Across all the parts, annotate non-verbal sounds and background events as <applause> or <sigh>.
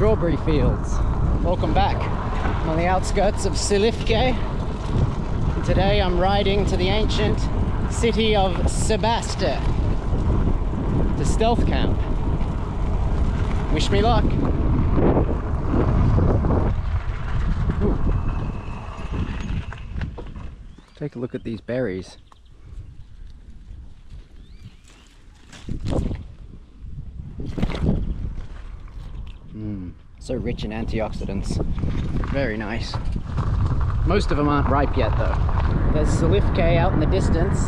strawberry fields. Welcome back. I'm on the outskirts of Silifke. And today I'm riding to the ancient city of Sebaste, the stealth camp. Wish me luck. Ooh. Take a look at these berries. Mm, so rich in antioxidants. Very nice. Most of them aren't ripe yet though. There's Silifke out in the distance.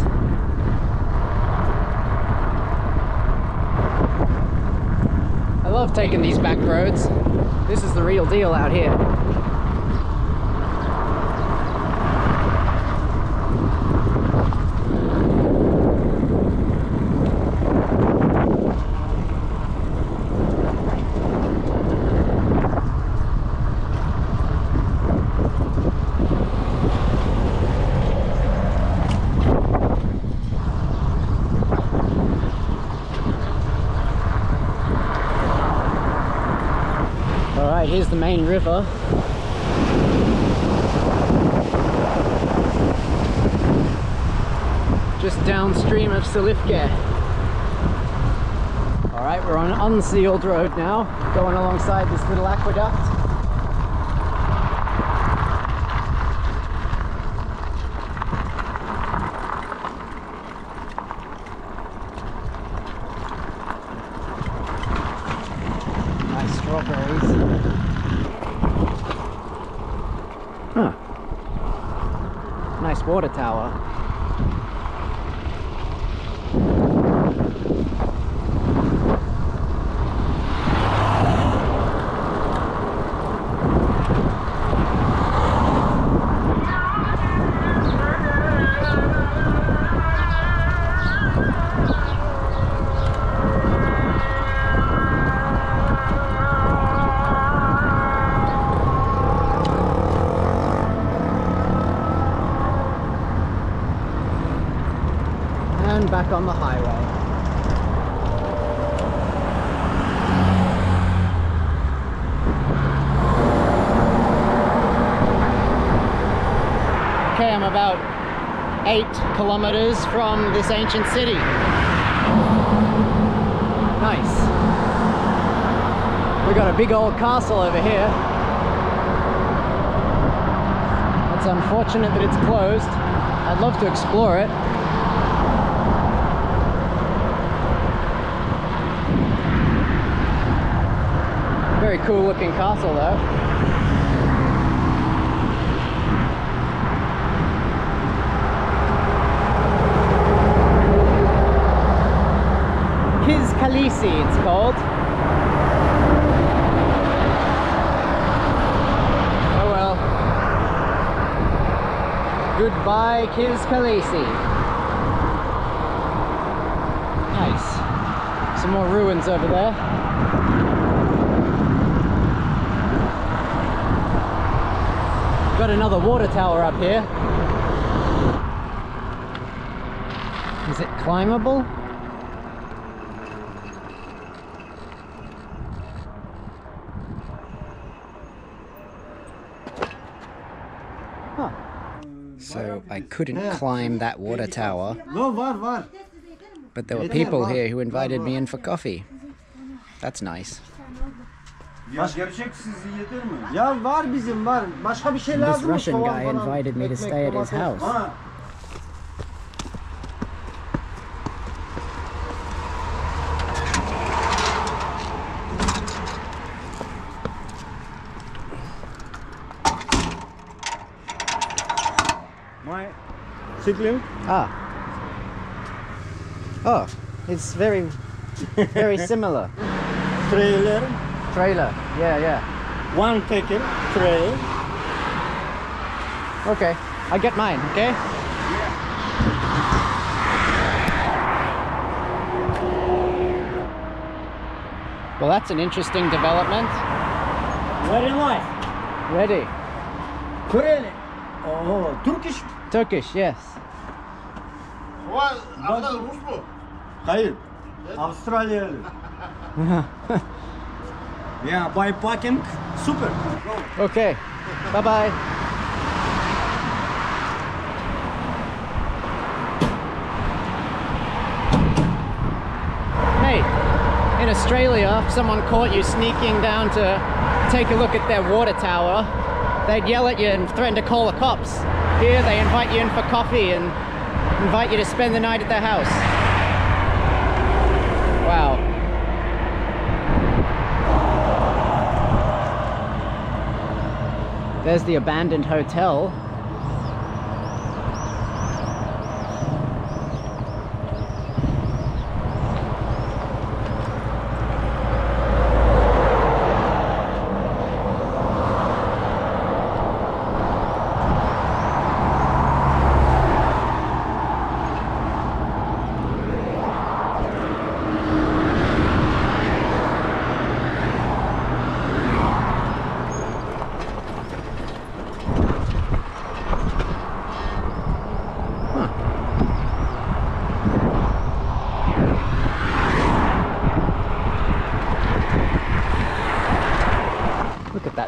I love taking these back roads. This is the real deal out here. Here's the main river. Just downstream of Silifke. All right, we're on an unsealed road now, going alongside this little aqueduct. Nice strawberries. Huh. Nice water tower. And back on the highway. Okay, I'm about eight kilometers from this ancient city. Nice. We got a big old castle over here. It's unfortunate that it's closed. I'd love to explore it. Very cool looking castle though. Kiz Kalesi it's called. Oh well. Goodbye Kiz Kalesi. Nice. Some more ruins over there. Got another water tower up here. Is it climbable? Huh. So I couldn't climb that water tower, No var var. but there were people here who invited me in for coffee. That's nice. Ya gerçek sizi yedir mi? Ya var bizim var. Başka bir şey This lazım mı? Russian Soğan guy falan, invited me to ekmek, stay at his domates. house. Ha. My sibling. Ah. Oh, it's very, very similar. Trailer. Trailer. Yeah, yeah. One ticket, Trail. Okay, I get mine, okay? Well, that's an interesting development. Very nice. Ready. Koreli. Oh, Turkish. Turkish, yes. What? arkadaş Rus mu? Hayır. Avustralyalı. <laughs> Yeah, by parking, super. Go. Okay. Bye bye. Hey, in Australia, if someone caught you sneaking down to take a look at their water tower, they'd yell at you and threaten to call the cops. Here, they invite you in for coffee and invite you to spend the night at their house. Wow. There's the abandoned hotel.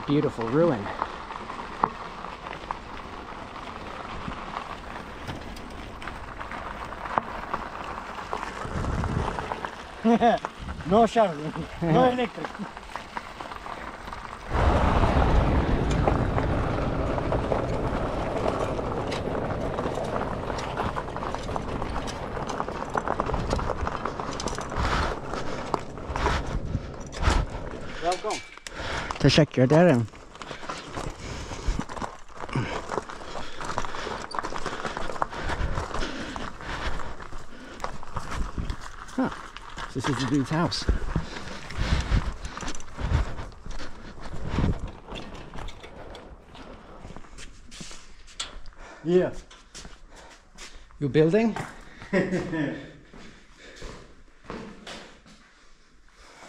That beautiful ruin. <laughs> No charge, no <laughs> electric. Welcome. Teşekkür ederim. Huh. This is the dude's house. Yeah. You building? <laughs>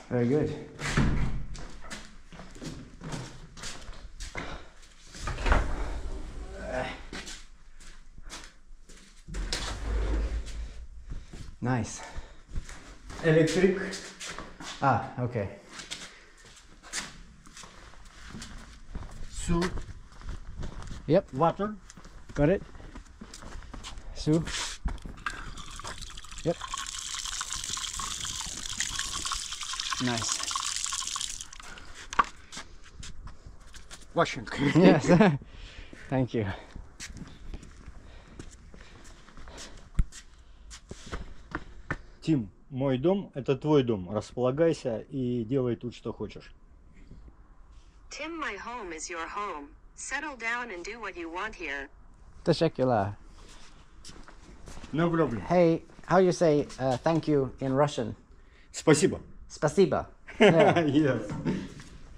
Very good. Nice. Electric. Ah, okay. Soup. Yep. Water. Got it. Soup. Yep. Nice. Washing. <laughs> <laughs> yes. <laughs> Thank you. Team. Мой дом – это твой дом. Располагайся и делай тут, что хочешь. Tim, my home is your home. Settle down and do what you want here. Teşekkürler. No problem. Hey, how you say uh, thank you in Russian? Спасибо. Спасибо. Yeah. yes.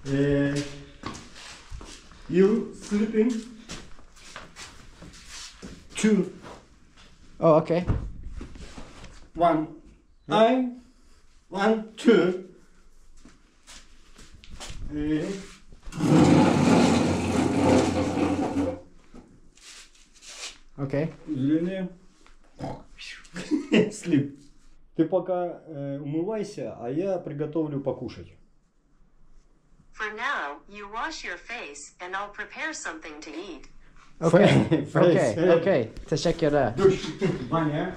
Uh, you sleeping? Two, Oh, okay. one. I, one, two. Uh, Okay. Извини. Слип. Ты пока э, умывайся, а я приготовлю покушать. For now, you wash your face, and I'll prepare something to eat. Okay. Okay. Okay. Teşekkürler. Душ. Ваня.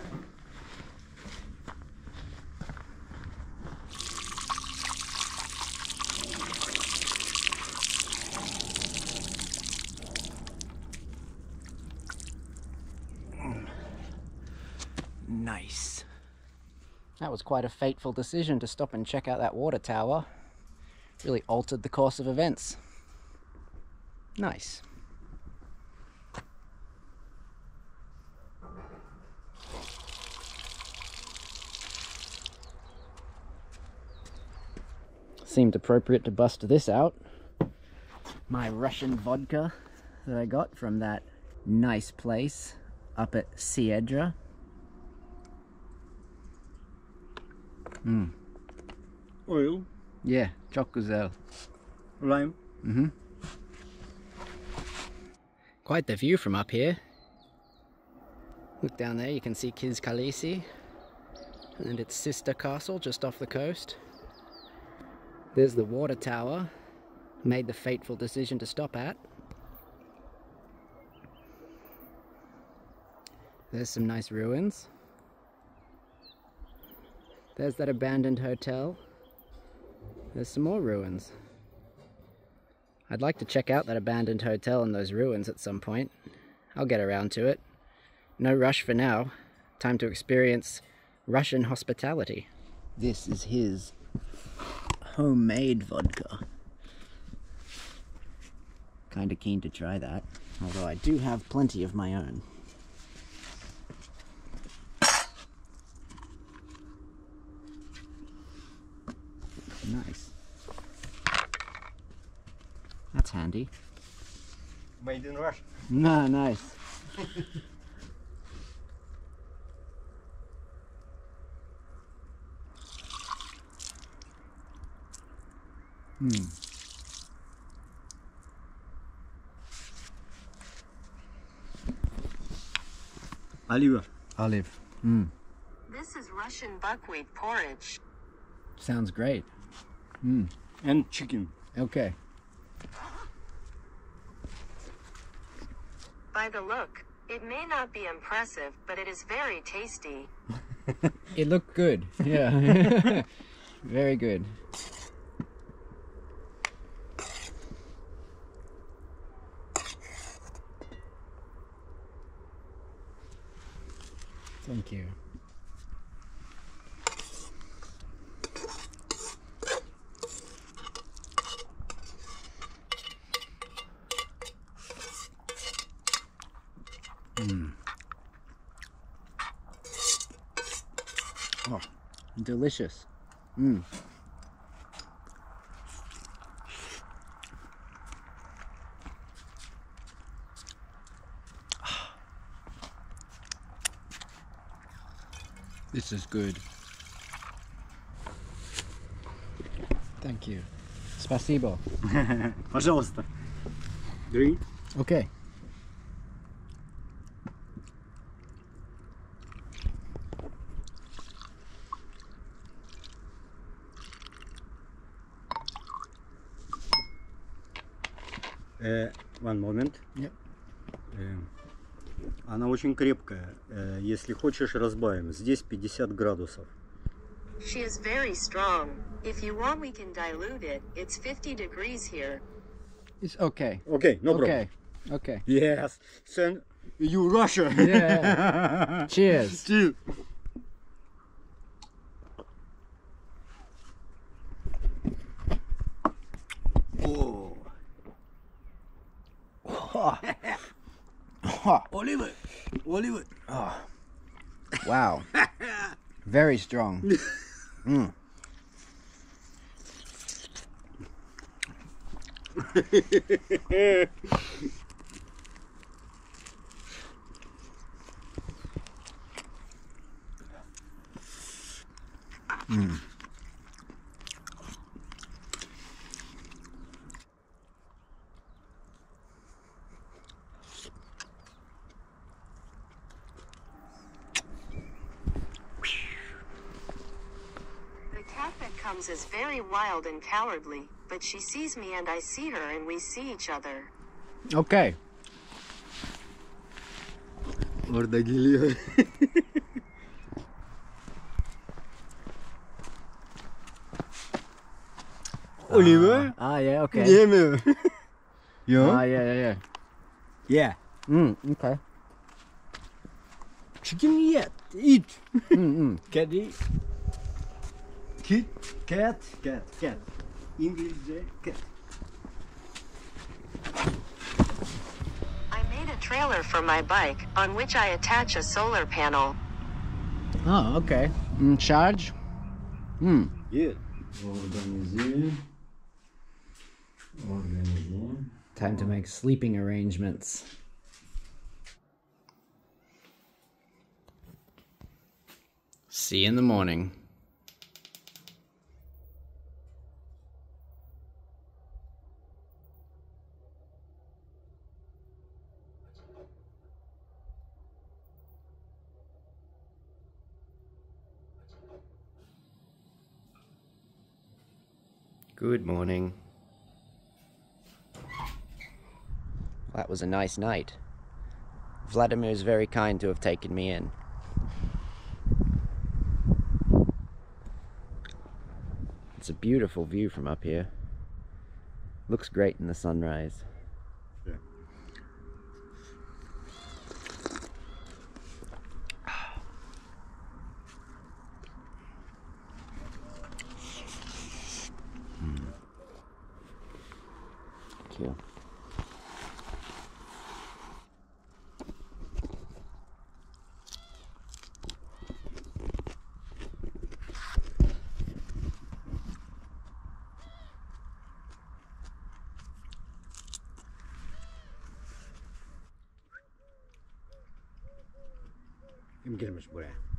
That was quite a fateful decision to stop and check out that water tower. Really altered the course of events. Nice. Seemed appropriate to bust this out. My Russian vodka that I got from that nice place up at Syedra. Mm. Oil. Yeah, çok güzel. Lime. Mm-hmm. Quite the view from up here. Look down there, you can see Kiz Kalesi and its sister castle just off the coast. There's the water tower. Made the fateful decision to stop at. There's some nice ruins. There's that abandoned hotel. There's some more ruins. I'd like to check out that abandoned hotel and those ruins at some point. I'll get around to it. No rush for now. Time to experience Russian hospitality. This is his homemade vodka. Kinda keen to try that, although I do have plenty of my own. Nice. That's handy. Made in Russia. No, nice. Hmm. Olive. Olive. Mm. This is Russian buckwheat porridge. Sounds great. Hmm. And chicken. Okay. By the look, it may not be impressive, but it is very tasty. <laughs> It looked good. Yeah. <laughs> Very good. Thank you. Oh, delicious. Mm. <sighs> This is good. Thank you. Спасибо. <laughs> Пожалуйста. Drink. Okay. One moment. Yep. Э, она очень крепкая. Э, если хочешь, разбавим. Здесь 50 градусов. She is very strong. If you want, we can dilute it. It's 50 degrees here. It's okay. Окей, no problem. Okay. Okay. Yes. Send you Russia. Yeah. Cheers. Cheers. <laughs> Oh. oh. Oh. Wow. Very strong. <laughs> Mm. <laughs> mm. Comes is very wild and cowardly, but she sees me and I see her and we see each other. Okay. Orada geliyor. <laughs> Oliver? Ah, yeah, okay. Değil mi? <laughs> Yo. Ah, yeah, yeah, yeah. Yeah. Mm, okay. Chicken yet. Eat. Mm-mm. Cat eat. Kit. Cat. Cat. Cat. İngilizce cat. I made a trailer for my bike, on which I attach a solar panel. Oh, okay. Mm, charge? Hmm. Yeah. Organize. Organize. Time to make sleeping arrangements. See you in the morning. Good morning. That was a nice night. Vladimir is very kind to have taken me in. It's a beautiful view from up here. Looks great in the sunrise. Gelmiş buraya?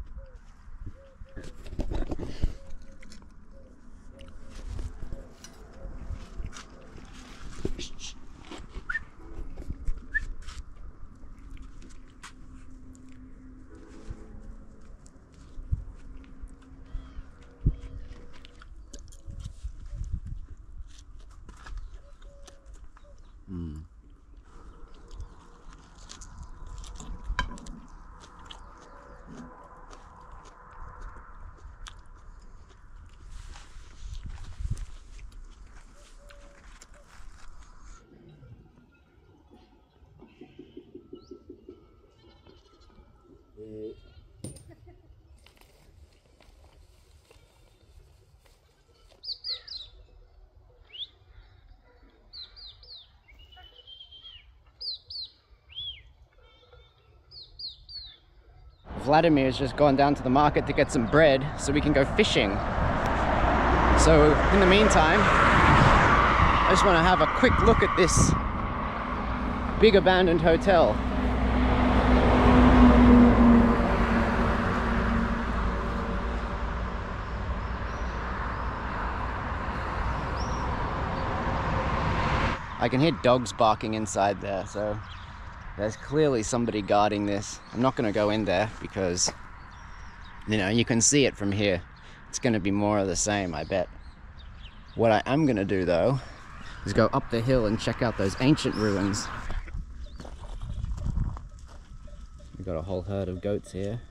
Vladimir's just gone down to the market to get some bread so we can go fishing. So, in the meantime, I just want to have a quick look at this big abandoned hotel. I can hear dogs barking inside there, so there's clearly somebody guarding this. I'm not going to go in there because, you know, you can see it from here. It's going to be more of the same, I bet. What I am going to do, though, is go up the hill and check out those ancient ruins. We've got a whole herd of goats here.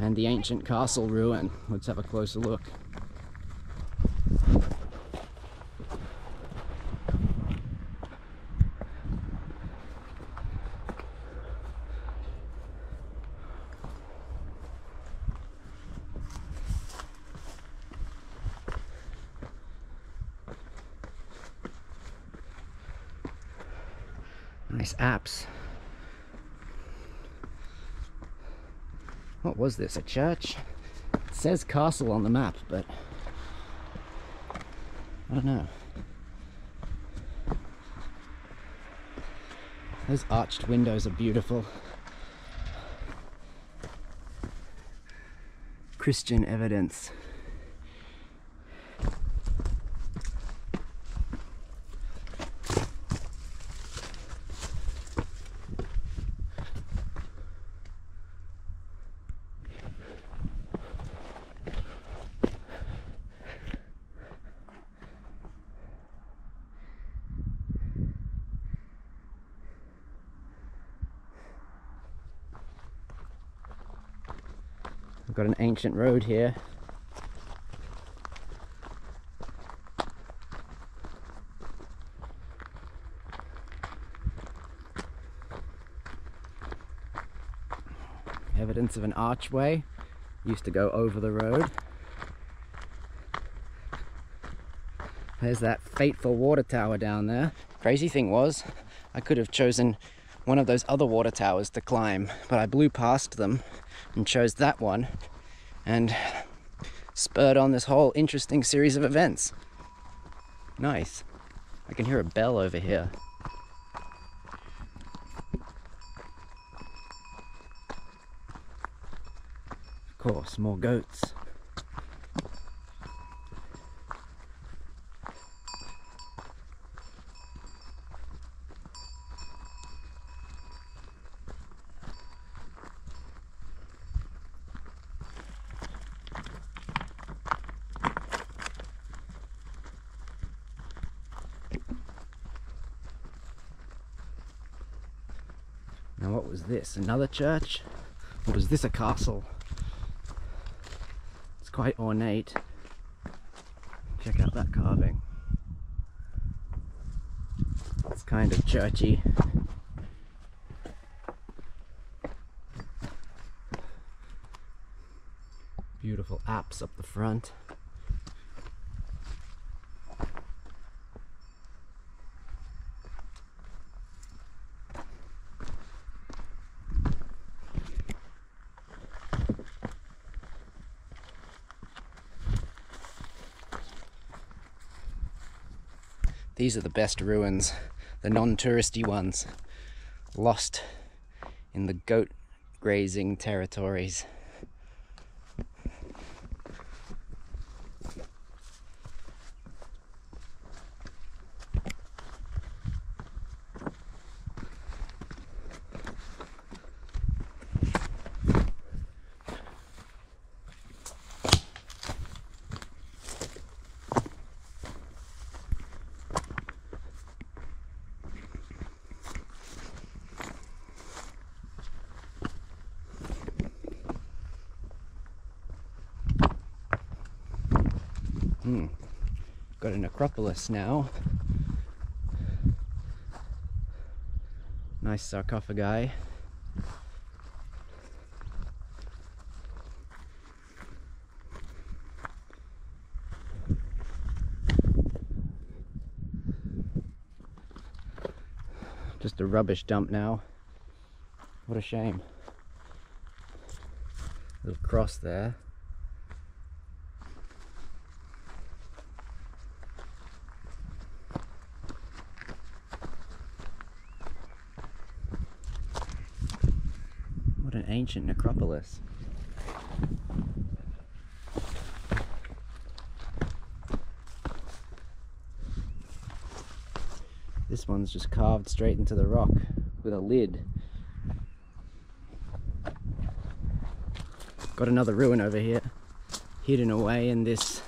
And the ancient castle ruin. Let's have a closer look. Was this? A church? It says castle on the map, but I don't know. Those arched windows are beautiful. Christian evidence. We've got an ancient road here. Evidence of an archway used to go over the road. There's that fateful water tower down there. Crazy thing was, I could have chosen one of those other water towers to climb, but I blew past them and chose that one and spurred on this whole interesting series of events. Nice. I can hear a bell over here. Of course, more goats. Is this? Another church? Or this a castle? It's quite ornate. Check out that carving. It's kind of churchy. Beautiful apse up the front. These are the best ruins, the non touristy ones, lost in the goat grazing territories. Hmm. Got a necropolis now. Nice sarcophagi. Just a rubbish dump now. What a shame. Little cross there. What an ancient necropolis. This one's just carved straight into the rock with a lid. Got another ruin over here, hidden away in this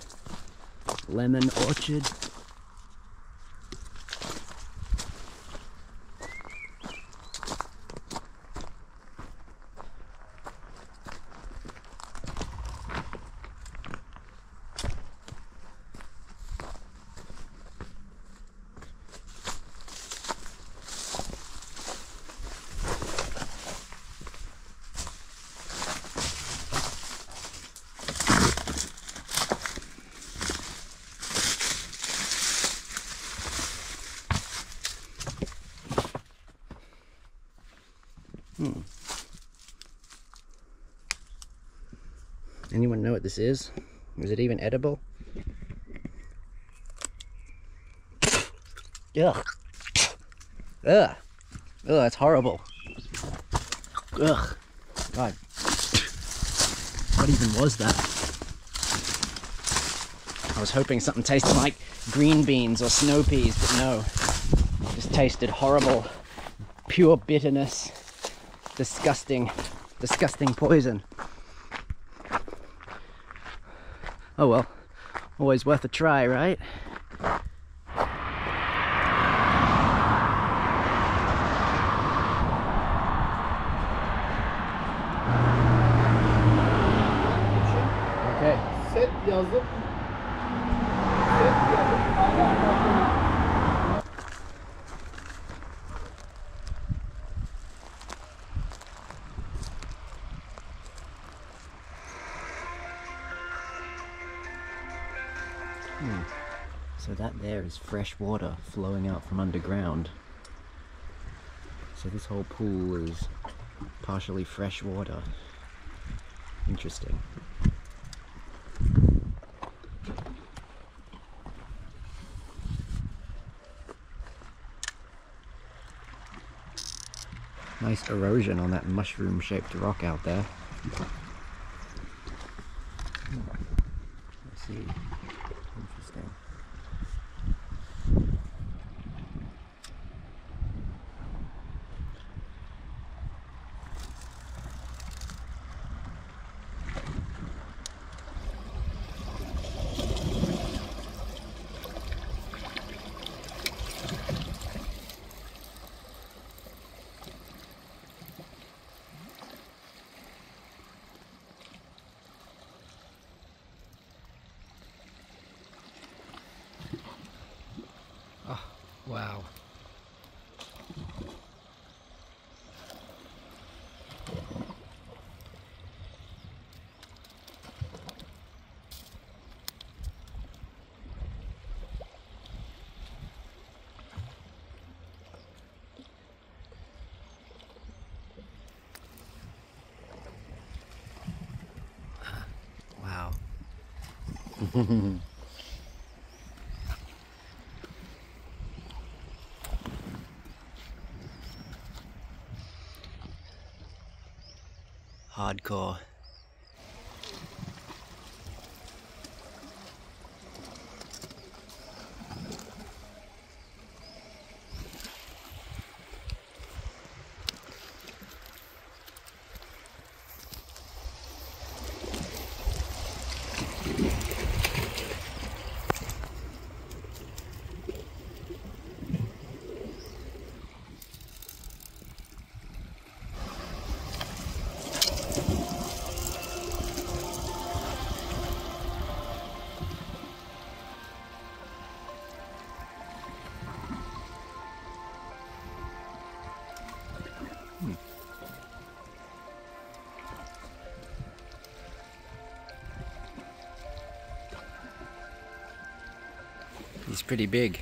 lemon orchard. Anyone know what this is? Is it even edible? Ugh. Ugh. Ugh, that's horrible. Ugh. God. What even was that? I was hoping something tasted like green beans or snow peas, but no. It just tasted horrible. Pure bitterness. Disgusting. Disgusting poison. Oh well, always worth a try, right? Fresh water flowing out from underground. So this whole pool is partially fresh water. Interesting. Nice erosion on that mushroom shaped rock out there. Hardcore. He's pretty big.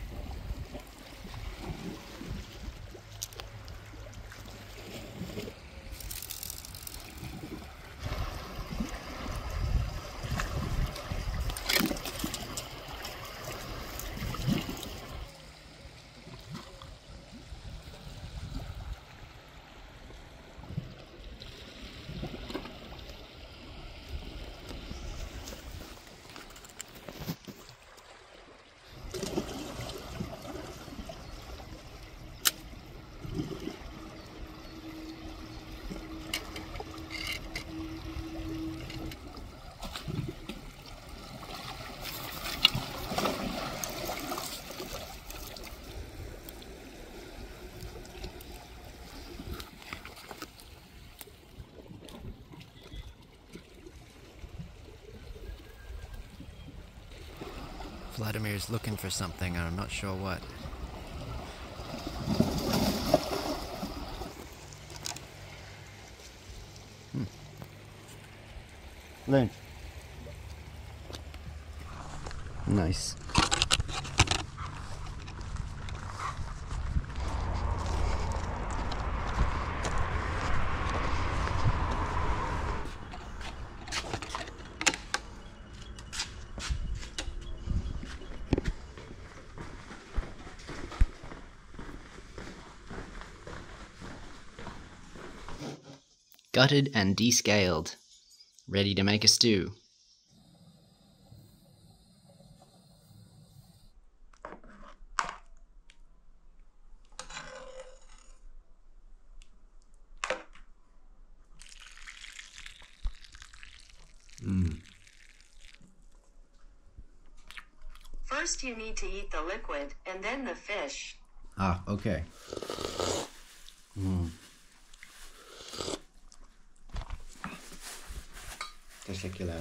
is looking for something and I'm not sure what. Hmm. Nice. Gutted and descaled. Ready to make a stew. First, you need to eat the liquid and then the fish. Ah, okay. Teşekkürler.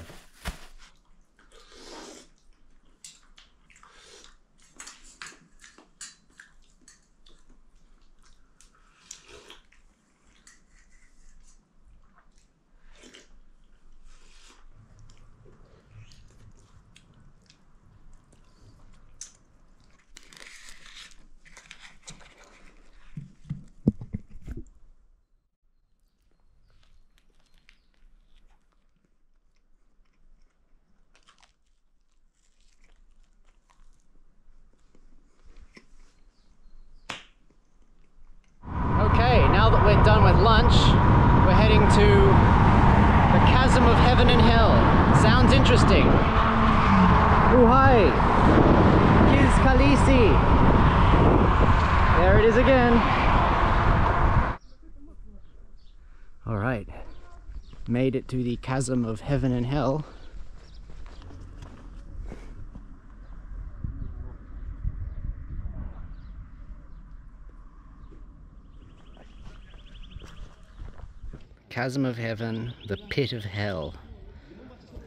Chasm of heaven and hell. Chasm of Heaven, the Pit of Hell.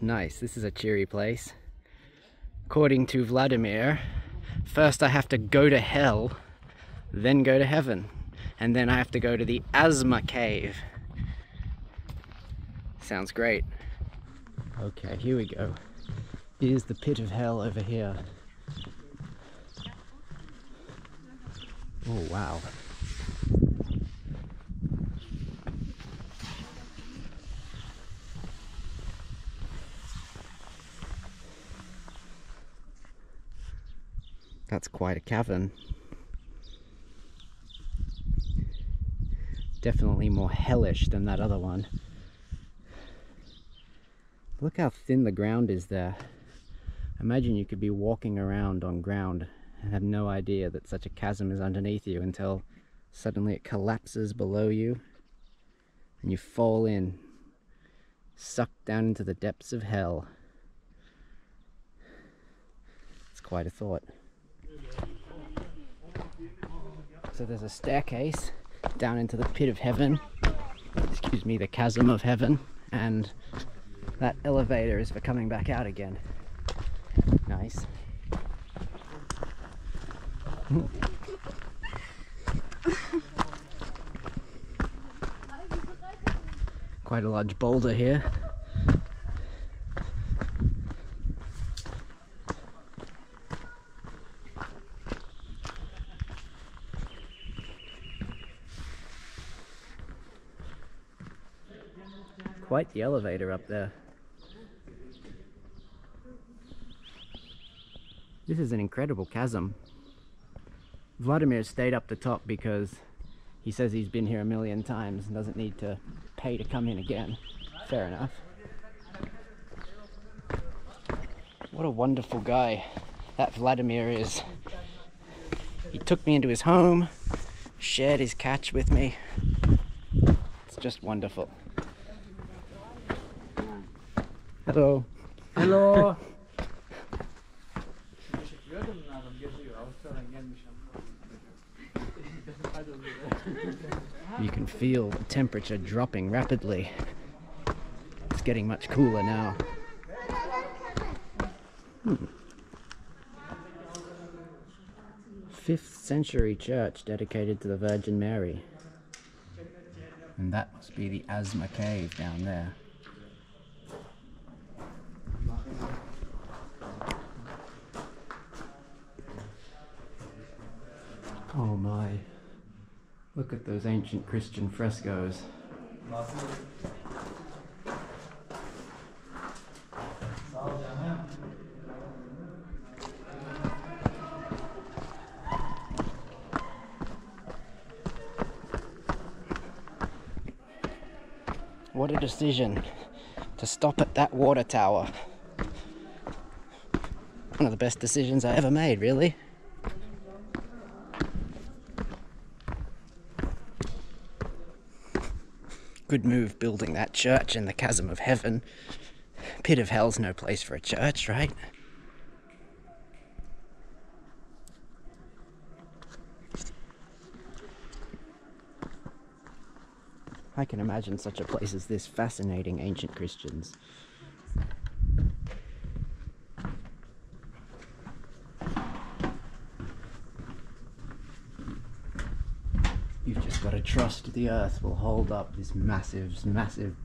Nice, this is a cheery place. According to Vladimir, first I have to go to hell, then go to heaven, and then I have to go to the Asthma Cave. Sounds great. Okay, here we go. Here's the Pit of Hell over here. Oh, wow. That's quite a cavern. Definitely more hellish than that other one. Look how thin the ground is there. Imagine you could be walking around on ground and have no idea that such a chasm is underneath you until suddenly it collapses below you and you fall in, sucked down into the depths of hell. It's quite a thought. So there's a staircase down into the pit of heaven, excuse me, the chasm of heaven, and that elevator is for coming back out again. Nice. Quite a large boulder here. Quite the elevator up there. This is an incredible chasm. Vladimir stayed up the top because he says he's been here a million times and doesn't need to pay to come in again. Fair enough. What a wonderful guy that Vladimir is. He took me into his home, shared his catch with me. It's just wonderful. Hello. Hello. <laughs> You can feel the temperature dropping rapidly. It's getting much cooler now. Hmm. Fifth century church dedicated to the Virgin Mary. And that must be the Asthma Cave down there. Oh my. Look at those ancient Christian frescoes. What a decision to stop at that water tower. One of the best decisions I ever made, really. Good move building that church in the chasm of heaven. Pit of hell's no place for a church, right? I can imagine such a place as this fascinating ancient Christians. You've just got to the earth will hold up this massive, massive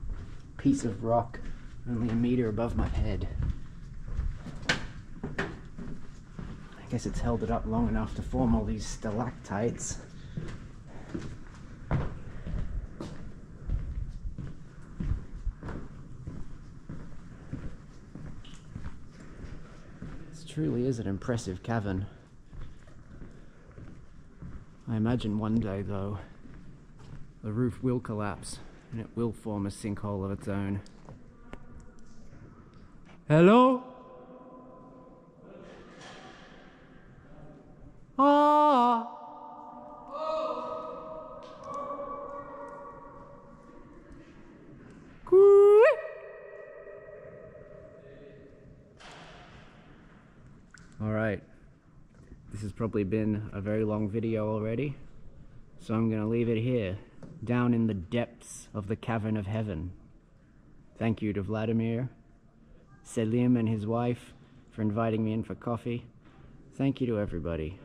piece of rock only a meter above my head. I guess it's held it up long enough to form all these stalactites. This truly is an impressive cavern. I imagine one day, though, the roof will collapse and it will form a sinkhole of its own. Hello? Ah! All right. This has probably been a very long video already, so I'm going to leave it here, down in the depths of the cavern of heaven. Thank you to Vladimir, Selim and his wife for inviting me in for coffee. Thank you to everybody.